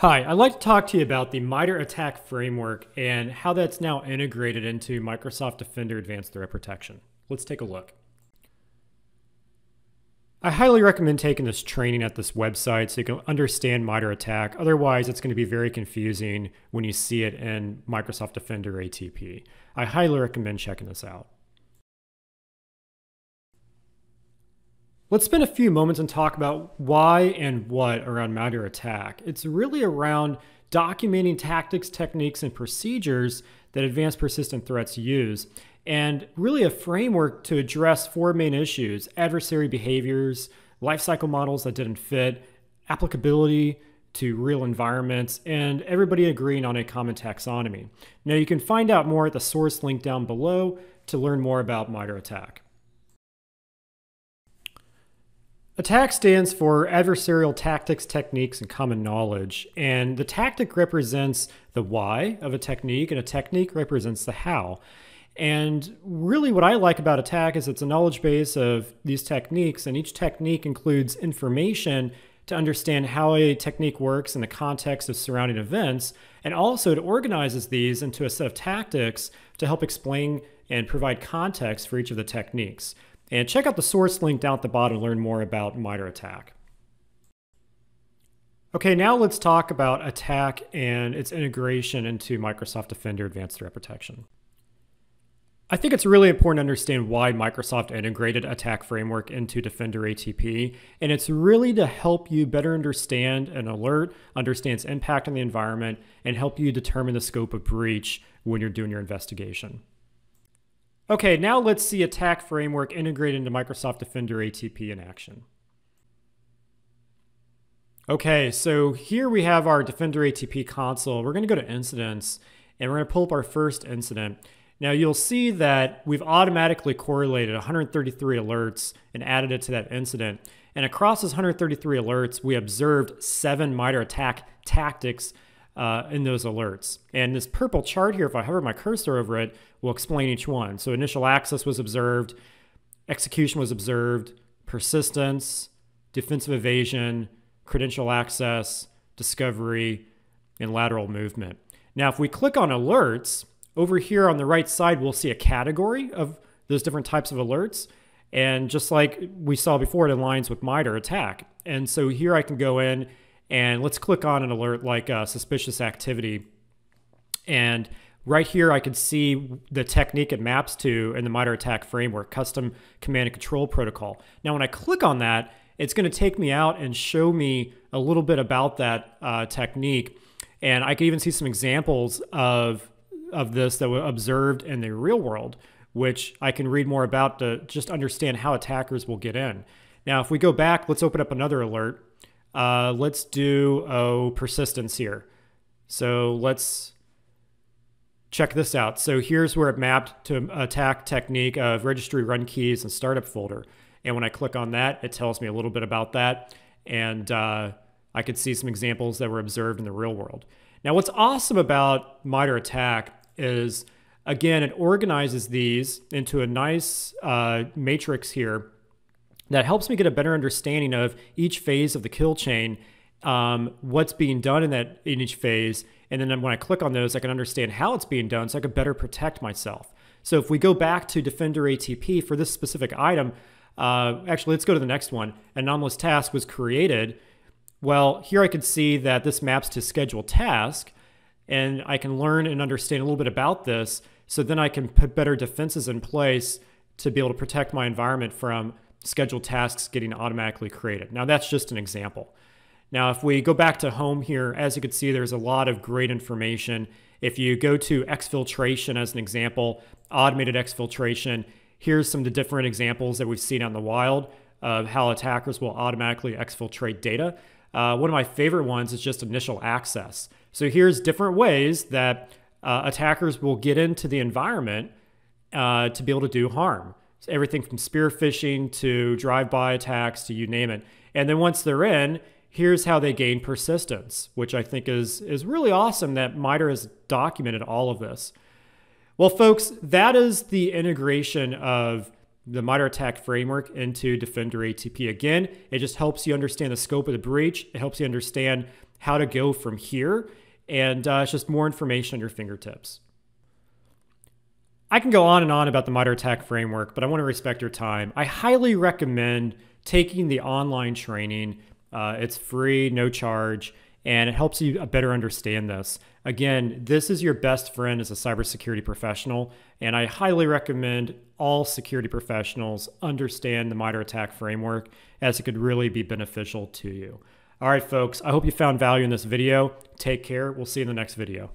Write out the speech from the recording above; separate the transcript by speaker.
Speaker 1: Hi, I'd like to talk to you about the MITRE ATT&CK framework and how that's now integrated into Microsoft Defender Advanced Threat Protection. Let's take a look. I highly recommend taking this training at this website so you can understand MITRE ATT&CK. Otherwise, it's going to be very confusing when you see it in Microsoft Defender ATP. I highly recommend checking this out. Let's spend a few moments and talk about why and what around MITRE ATT&CK. It's really around documenting tactics, techniques, and procedures that advanced persistent threats use, and really a framework to address four main issues adversary behaviors, lifecycle models that didn't fit, applicability to real environments, and everybody agreeing on a common taxonomy. Now, you can find out more at the source link down below to learn more about MITRE ATT&CK. ATT&CK stands for Adversarial Tactics, Techniques, and Common Knowledge. And the tactic represents the why of a technique, and a technique represents the how. And really, what I like about ATT&CK is it's a knowledge base of these techniques, and each technique includes information to understand how a technique works in the context of surrounding events, and also it organizes these into a set of tactics to help explain and provide context for each of the techniques. And check out the source link down at the bottom to learn more about MITRE ATT&CK. Okay, now let's talk about ATT&CK and its integration into Microsoft Defender Advanced Threat Protection. I think it's really important to understand why Microsoft integrated ATT&CK framework into Defender ATP, and it's really to help you better understand an alert, understand its impact on the environment, and help you determine the scope of breach when you're doing your investigation. Okay, now let's see ATT&CK framework integrated into Microsoft Defender ATP in action. Okay, so here we have our Defender ATP console. We're going to go to incidents and we're to pull up our first incident. Now you'll see that we've automatically correlated 133 alerts and added it to that incident. And across those 133 alerts, we observed seven MITRE ATT&CK tactics uh, in those alerts. And this purple chart here, if I hover my cursor over it, will explain each one. So initial access was observed, execution was observed, persistence, defensive evasion, credential access, discovery, and lateral movement. Now, if we click on alerts, over here on the right side, we'll see a category of those different types of alerts. And just like we saw before, it aligns with MITRE ATT&CK. And so here I can go in and let's click on an alert like uh, suspicious activity. And right here, I can see the technique it maps to in the MITRE ATT&CK framework, custom command and control protocol. Now, when I click on that, it's going to take me out and show me a little bit about that uh, technique. And I can even see some examples of, of this that were observed in the real world, which I can read more about to just understand how attackers will get in. Now, if we go back, let's open up another alert. Uh, let's do oh, persistence here. So let's check this out. So here's where it mapped to ATT&CK technique of registry run keys and startup folder. And when I click on that, it tells me a little bit about that. And uh, I could see some examples that were observed in the real world. Now, what's awesome about MITRE ATT&CK is, again, it organizes these into a nice uh, matrix here that helps me get a better understanding of each phase of the kill chain, um, what's being done in that in each phase, and then when I click on those, I can understand how it's being done, so I can better protect myself. So if we go back to Defender ATP for this specific item, uh, actually let's go to the next one. Anomalous task was created. Well, here I can see that this maps to scheduled task, and I can learn and understand a little bit about this. So then I can put better defenses in place to be able to protect my environment from scheduled tasks getting automatically created. Now that's just an example. Now, if we go back to home here, as you can see, there's a lot of great information. If you go to exfiltration as an example, automated exfiltration, here's some of the different examples that we've seen out in the wild of how attackers will automatically exfiltrate data. Uh, one of my favorite ones is just initial access. So here's different ways that uh, attackers will get into the environment uh, to be able to do harm everything from spear phishing to drive-by attacks to you name it. And then once they're in, here's how they gain persistence, which I think is is really awesome that MITRE has documented all of this. Well, folks, that is the integration of the MITRE ATT&CK framework into Defender ATP. Again, it just helps you understand the scope of the breach. It helps you understand how to go from here. And uh, it's just more information on your fingertips. I can go on and on about the MITRE ATT&CK framework, but I want to respect your time. I highly recommend taking the online training. Uh, it's free, no charge, and it helps you better understand this. Again, this is your best friend as a cybersecurity professional, and I highly recommend all security professionals understand the MITRE ATT&CK framework as it could really be beneficial to you. All right, folks, I hope you found value in this video. Take care. We'll see you in the next video.